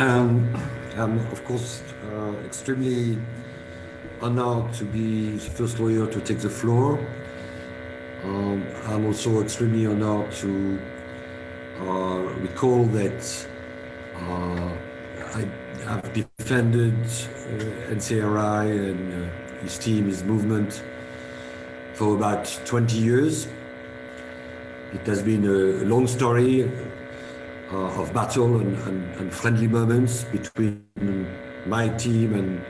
Um, I'm, of course, uh, extremely honored to be the first lawyer to take the floor. Um, I'm also extremely honored to uh, recall that uh, I have defended uh, NCRI and uh, his team, his movement for about 20 years. It has been a long story uh, of battle and, and, and, friendly moments between my team and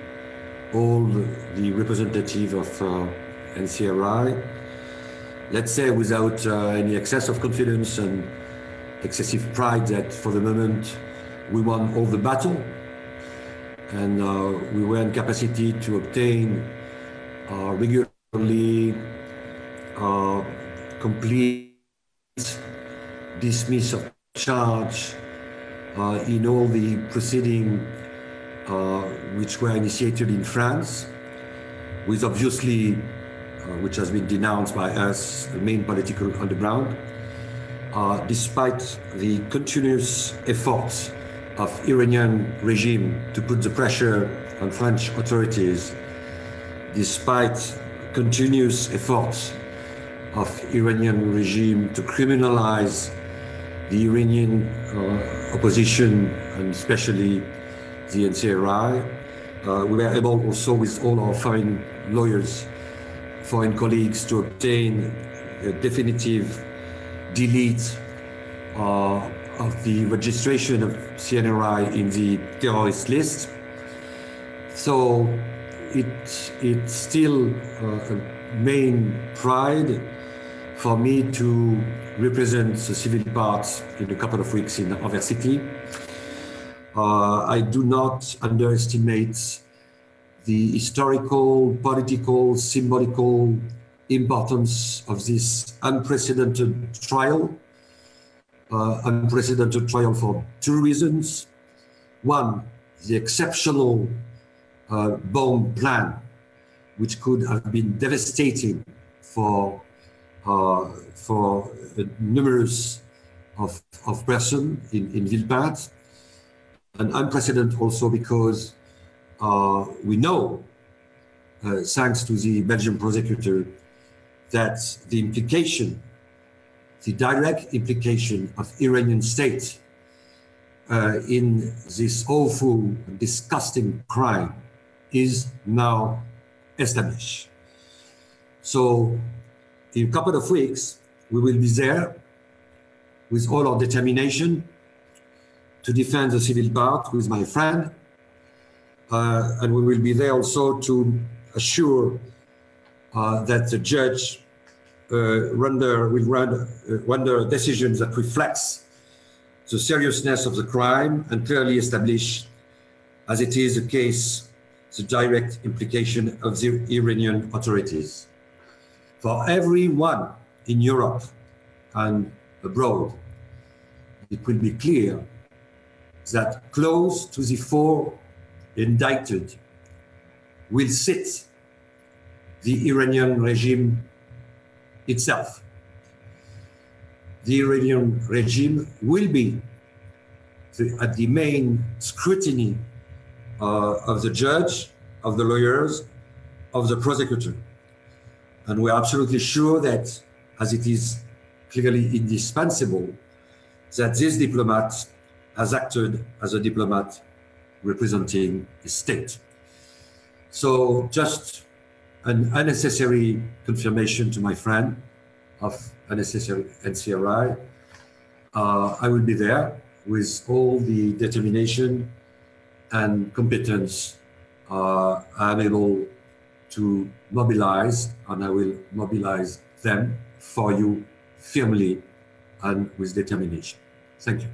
all the, the representative of uh, NCRI. Let's say without uh, any excess of confidence and excessive pride that for the moment we won all the battle and uh, we were in capacity to obtain uh, regularly uh, complete dismiss of charge uh, in all the proceedings uh, which were initiated in France, with obviously, uh, which has been denounced by us, the main political underground, uh, despite the continuous efforts of Iranian regime to put the pressure on French authorities, despite continuous efforts of Iranian regime to criminalize the Iranian uh, opposition and especially the NCRI. Uh, we were able also with all our foreign lawyers, foreign colleagues to obtain a definitive delete uh, of the registration of CNRI in the terrorist list. So it, it's still uh, a main pride for me to represent the civil parts in a couple of weeks in City. Uh, I do not underestimate the historical, political, symbolical importance of this unprecedented trial. Uh, unprecedented trial for two reasons. One, the exceptional uh, bomb plan, which could have been devastating for for numerous of, of persons in, in Villepinte, and unprecedented also because uh, we know, uh, thanks to the Belgian prosecutor, that the implication, the direct implication of Iranian state uh, in this awful, disgusting crime is now established. So in a couple of weeks, we will be there with all our determination to defend the civil part with my friend. Uh, and we will be there also to assure uh, that the judge uh, render, will render, uh, render that reflects the seriousness of the crime and clearly establish, as it is the case, the direct implication of the Iranian authorities for everyone in Europe and abroad, it will be clear that close to the four indicted will sit the Iranian regime itself. The Iranian regime will be the, at the main scrutiny uh, of the judge, of the lawyers, of the prosecutor. And we're absolutely sure that, as it is clearly indispensable, that this diplomat has acted as a diplomat representing the state. So just an unnecessary confirmation to my friend of unnecessary NCRI. Uh, I will be there with all the determination and competence uh, I'm able to mobilize, and I will mobilize them for you firmly and with determination. Thank you.